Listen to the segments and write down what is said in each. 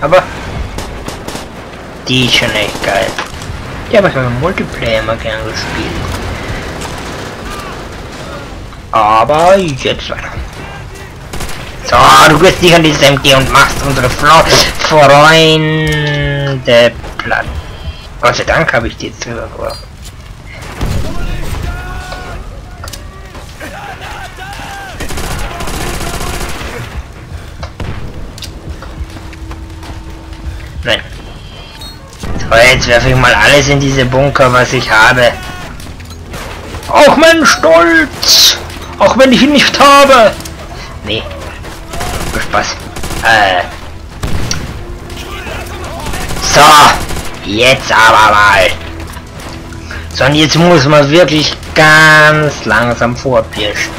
Aber die ist schon echt geil. Die habe ich im Multiplayer immer gern gespielt. Aber jetzt weiter. So, du gehst nicht an dieses MG und machst unsere Flo Freunde platt. Gott sei Dank habe ich die jetzt drüber Nein. So, jetzt werfe ich mal alles in diese Bunker, was ich habe. Auch mein Stolz! Auch wenn ich ihn nicht habe! Nee. Spaß. Äh. So. Jetzt aber mal. So, und jetzt muss man wirklich ganz langsam vorpirschen.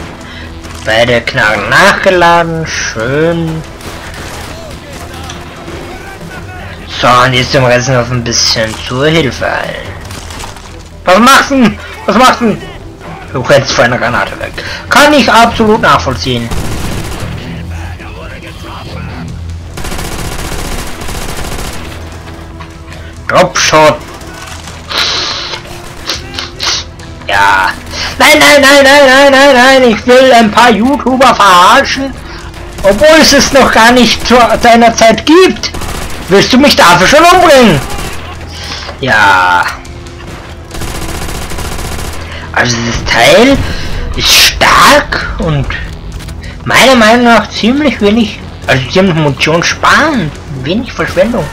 Beide Knarren nachgeladen. Schön. So, und jetzt zum Rest noch ein bisschen zur Hilfe. Was machst du? Was machst du? Du rennst vor einer Granate weg. Kann ich absolut nachvollziehen. Dropshot. Ja. Nein, nein, nein, nein, nein, nein, nein. Ich will ein paar YouTuber verarschen. Obwohl es es noch gar nicht zu deiner Zeit gibt. Willst du mich dafür schon umbringen? Ja. Also das Teil ist stark und meiner Meinung nach ziemlich wenig, also sie haben Munition sparen, wenig Verschwendung.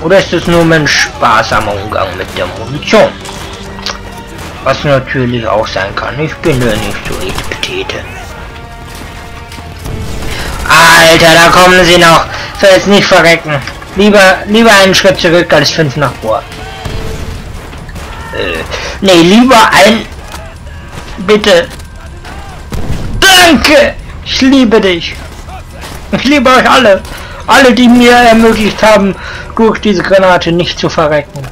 Oder ist es nur mein sparsamer Umgang mit der Munition? Was natürlich auch sein kann, ich bin ja nicht so etipetete. Alter, da kommen sie noch. Soll jetzt nicht verrecken. Lieber, lieber einen Schritt zurück als fünf nach vor. Äh, nee, lieber ein... Bitte. Danke! Ich liebe dich. Ich liebe euch alle. Alle, die mir ermöglicht haben, durch diese Granate nicht zu verrecken.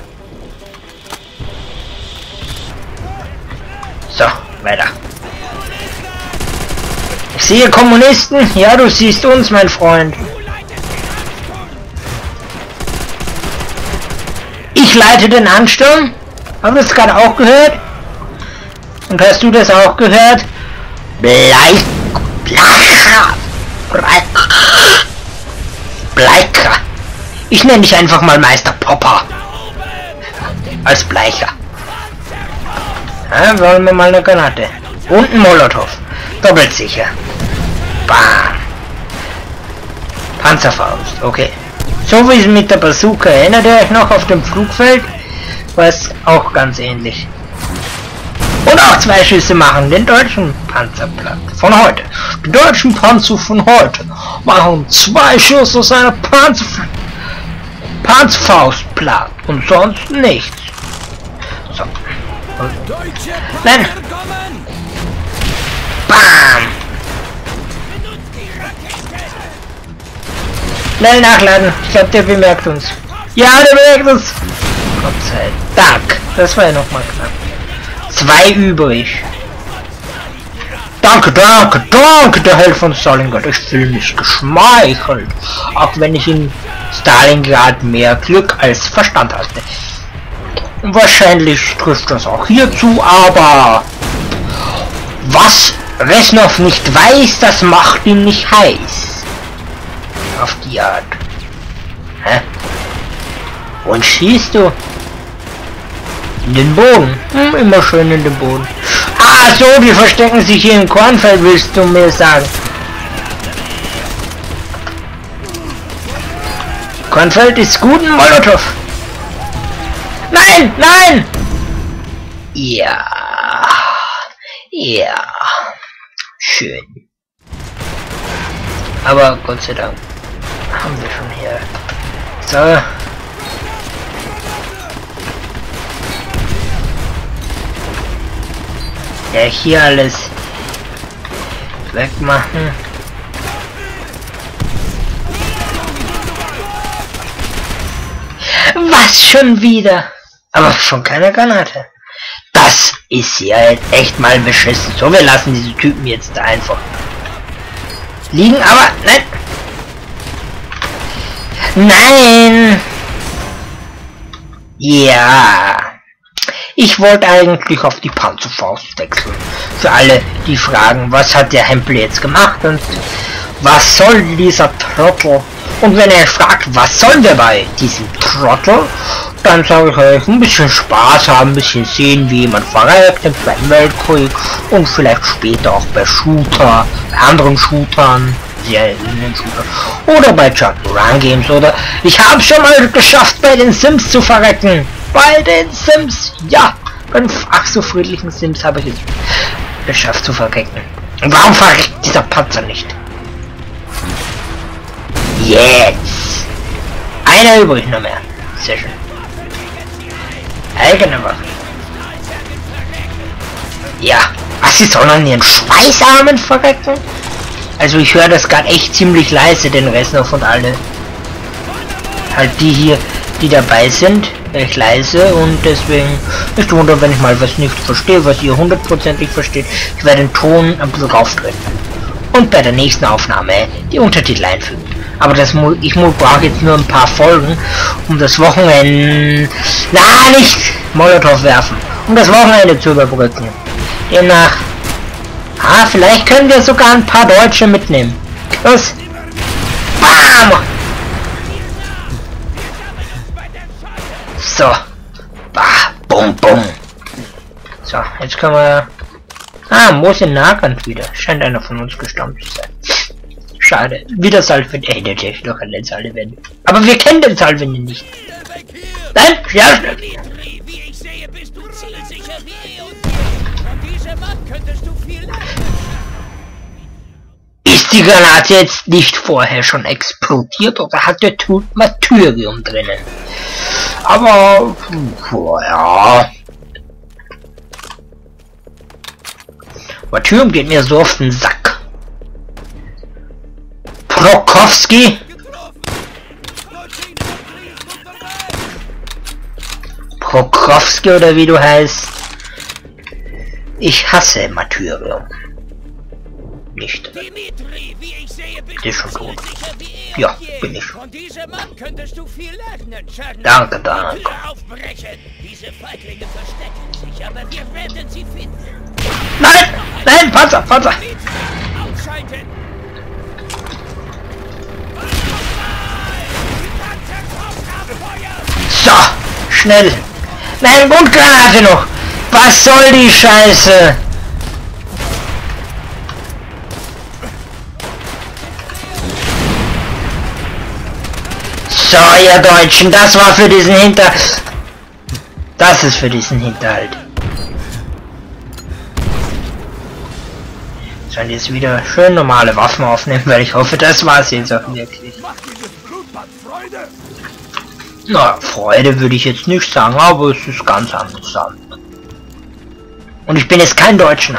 Sehe Kommunisten. Ja, du siehst uns, mein Freund. Ich leite den Ansturm. Haben wir das gerade auch gehört? Und hast du das auch gehört? Bleich... Bleicher... Bleicher. Ich nenne dich einfach mal Meister Popper. Als Bleicher. Ja, wollen wir mal eine Granate. Und ein Molotow. Doppelt sicher. Bam. Panzerfaust, okay. So wie es mit der Bazooka erinnert ihr euch noch auf dem Flugfeld? War es auch ganz ähnlich. Und auch zwei Schüsse machen den deutschen Panzer platt. Von heute. Die deutschen Panzer von heute machen zwei Schüsse seiner Panzer Panzerfaust platt. Und sonst nichts. So. Nein. Schnell nachladen. Ich glaube, der bemerkt uns. Ja, der bemerkt uns. Gott sei Dank. Das war ja noch mal knapp. Zwei übrig. Danke, danke, danke, der Held von Stalingrad. Ich fühle mich geschmeichelt. Auch wenn ich in Stalingrad mehr Glück als Verstand hatte. Wahrscheinlich trifft das auch hierzu, aber was Resnov nicht weiß, das macht ihn nicht heiß. Auf die Art. Hä? Und schießt du? In den Boden. Hm, immer schön in den Boden. Ah, so, die verstecken sich hier im Kornfeld, willst du mir sagen. Kornfeld ist gut, ein Molotow. Nein, nein! Ja. Ja. Schön. Aber Gott sei Dank haben wir schon hier. So. Ja, hier alles wegmachen. Was schon wieder? Aber schon keine Granate. Das ist ja echt mal beschissen. So, wir lassen diese Typen jetzt einfach. liegen, aber nein. Nein! Ja. Ich wollte eigentlich auf die Panzerfaust wechseln. Für alle, die fragen, was hat der Hempel jetzt gemacht und was soll dieser Trottel? Und wenn er fragt, was sollen wir bei diesem Trottel, dann sage ich euch, ein bisschen Spaß haben, ein bisschen sehen, wie jemand verreckt im Zweiten Weltkrieg und vielleicht später auch bei Shooter, bei anderen Shootern, Shooter oder bei Jump'n'Run Games oder ich habe schon mal geschafft, bei den Sims zu verrecken. Bei den Sims, ja. Bei den ach so friedlichen Sims habe ich es geschafft zu verrecken. Und warum verreckt dieser Panzer nicht? Jetzt! Einer übrig nur mehr. Sehr schön. Eigene Waffe. Ja. Was, sie sollen an ihren Schweißarmen verrecken? Also ich höre das gerade echt ziemlich leise, den Rest noch von alle. Halt die hier, die dabei sind recht leise und deswegen ist wunder, wenn ich mal was nicht verstehe, was ihr hundertprozentig versteht. Ich werde den Ton ein bisschen raufdrehen. Und bei der nächsten Aufnahme die Untertitel einfügen. Aber das ich brauche jetzt nur ein paar Folgen, um das Wochenende... Na, nicht Molotow werfen. Um das Wochenende zu überbrücken. Demnach... Ah, vielleicht können wir sogar ein paar Deutsche mitnehmen. Los! Bam! So. Bah, bum, bum. So, jetzt können wir... Ah, Mose Nahkampf wieder. Scheint einer von uns gestorben zu sein. Schade. Wieder Salvin. Ey, der ist doch ein Salvin. Aber wir kennen den Salvin nicht. Nein, ja, schnell. Ist die Granate jetzt nicht vorher schon explodiert oder hat der Tut Martyrium drinnen? Aber, ja. Martyrium geht mir so auf den Sack. Prokowski? Prokowski oder wie du heißt. Ich hasse Martyrium. Nicht. Das ist schon tot. Ja, bin ich. Von diesem Mann könntest du viel lernen, Danke, danke. Aufbrechen. Diese Feiglinge verstecken sich, aber wir werden sie finden. Nein! Nein, Panzer, Panzer! Ausschalten! So, schnell! Nein, Mundgranate noch! Was soll die Scheiße? So, ihr Deutschen, das war für diesen Hinter... Das ist für diesen Hinterhalt. Sollen jetzt wieder schön normale Waffen aufnehmen, weil ich hoffe, das war es jetzt auch wirklich. Na, Freude würde ich jetzt nicht sagen, aber es ist ganz amüsant. Und ich bin jetzt kein Deutschen.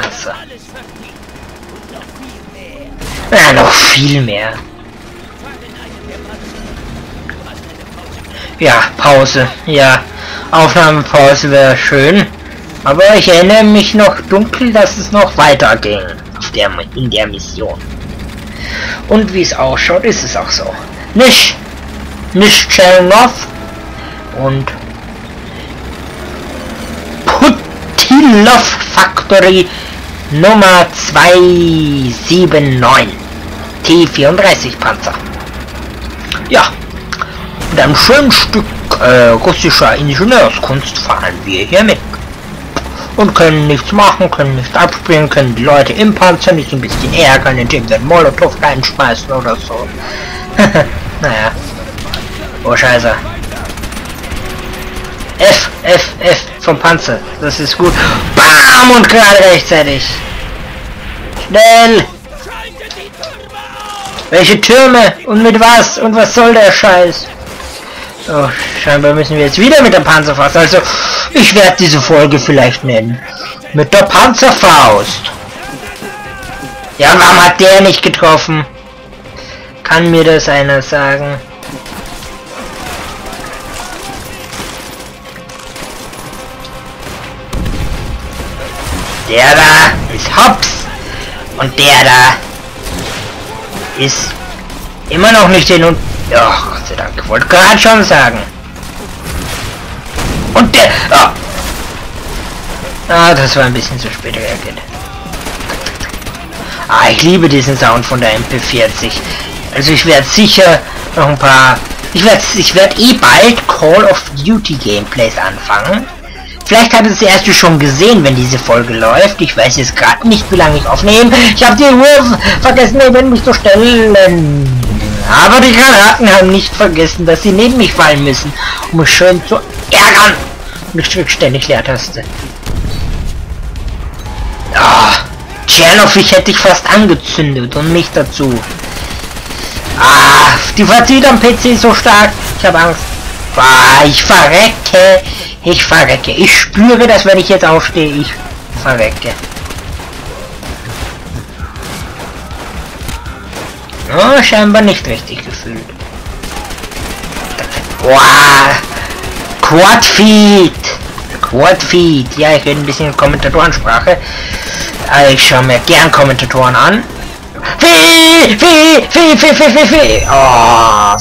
Ja, noch viel mehr. Ja, Pause. Ja, Aufnahmepause wäre schön. Aber ich erinnere mich noch dunkel, dass es noch weiter ging der, in der Mission. Und wie es ausschaut, ist es auch so. Nicht, nicht Chernov und Putilov Factory Nummer 279 T-34 Panzer. Ja, mit einem schönen Stück äh, russischer Ingenieurskunst fahren wir hier mit. Und können nichts machen, können nicht abspielen, können die Leute im Panzer nicht ein bisschen ärgern, indem wir Molotow reinschmeißen oder so. naja. Oh Scheiße. F, F, F vom Panzer. Das ist gut. Bam! Und gerade rechtzeitig. Schnell! Welche Türme? Und mit was? Und was soll der Scheiß? Oh, scheinbar müssen wir jetzt wieder mit der Panzerfaust. Also, ich werde diese Folge vielleicht nennen. Mit der Panzerfaust. Ja, warum hat der nicht getroffen? Kann mir das einer sagen? Der da ist Hops. Und der da ist immer noch nicht hin und... Ja, Gott sei Dank. Wollte gerade schon sagen. Und der... Ah. ah, das war ein bisschen zu spät reagiert. Ah, ich liebe diesen Sound von der MP40. Also ich werde sicher noch ein paar... Ich werde ich werd eh bald Call of Duty Gameplays anfangen. Vielleicht habt ihr das erste schon gesehen, wenn diese Folge läuft. Ich weiß jetzt gerade nicht, wie lange ich aufnehme. Ich habe die Uhr vergessen, neben mich zu stellen. Aber die Granaten haben nicht vergessen, dass sie neben mich fallen müssen, um mich schön zu ärgern. Und ich drücke ständig Leertaste. Ah, Tschernow, hätte ich fast angezündet und nicht dazu. Ah, die Fazit am PC so stark. Ich habe Angst. Ah, ich verrecke. Ich verrecke. Ich spüre, dass wenn ich jetzt aufstehe, ich verrecke. Oh, scheinbar nicht richtig gefühlt. Wow. Quadfeed. Quadfeed. Ja, ich rede ein bisschen Kommentatorensprache. Also ich schaue mir gern Kommentatoren an. Fee, Fee, Fee, Fee, Fee, Fee, Fee. Oh,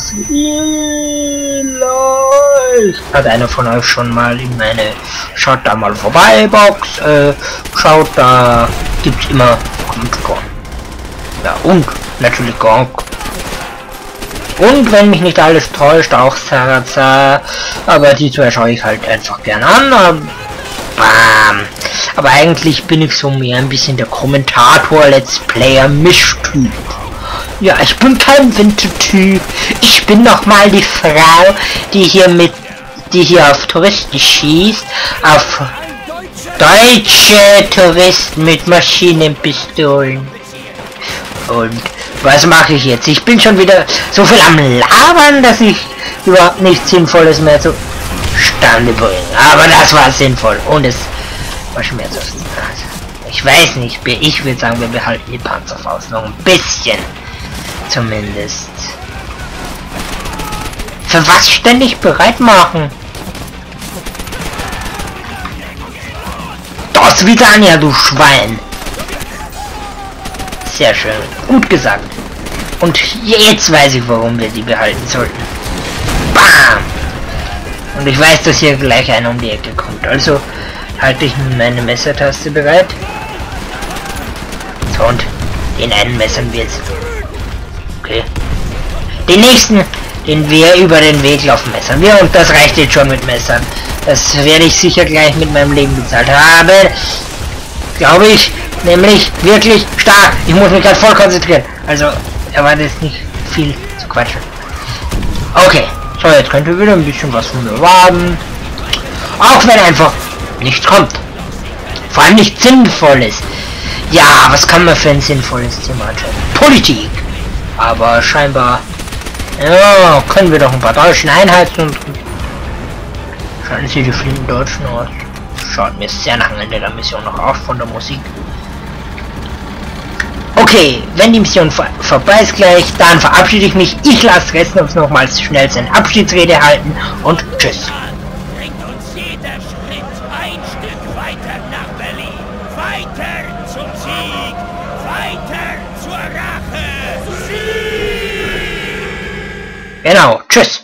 vielleicht hat einer von euch schon mal in meine Schaut da mal vorbei Box. Äh, schaut, da gibt's immer Kommentatoren. Ja, und natürlich Gronk. Und wenn mich nicht alles täuscht, auch Saraza. Aber die zwei schaue ich halt einfach gern an. Aber, aber eigentlich bin ich so mehr ein bisschen der Kommentator, Let's Player, Mischtyp. Ja, ich bin kein Wintertyp. Ich bin noch mal die Frau, die hier mit, die hier auf Touristen schießt, auf deutsche Touristen mit Maschinenpistolen. Und was mache ich jetzt? Ich bin schon wieder so viel am Labern, dass ich überhaupt nichts Sinnvolles mehr zustande bringe. Aber das war sinnvoll und es war schmerzhaft. Ich weiß nicht, ich würde sagen, wir behalten die Panzerfaust noch ein bisschen. Zumindest. Für was ständig bereit machen? Das wieder an, ja, du Schwein! Sehr schön. Gut gesagt. Und jetzt weiß ich, warum wir die behalten sollten. Bam! Und ich weiß, dass hier gleich einer um die Ecke kommt. Also halte ich meine Messertaste bereit. So, und den einen messern wir jetzt. Okay. Den nächsten, den wir über den Weg laufen, messern wir. Und das reicht jetzt schon mit Messern. Das werde ich sicher gleich mit meinem Leben bezahlt haben. Glaube ich. Nämlich wirklich stark. Ich muss mich gerade voll konzentrieren. Also, er war jetzt nicht viel zu quatschen. Okay. So, jetzt könnt ihr wieder ein bisschen was von mir warten. Auch wenn einfach nichts kommt. Vor allem nicht sinnvolles. Ja, was kann man für ein sinnvolles Thema anschauen? Politik. Aber scheinbar ja, können wir doch ein paar deutschen Einheiten und schauen Sie die vielen Deutschen aus. Schaut mir sehr nach Ende der Mission noch auf von der Musik. Okay, wenn die Mission vor vorbei ist gleich, dann verabschiede ich mich. Ich lasse Restnox nochmals schnell seine Abschiedsrede halten und tschüss. Genau, tschüss.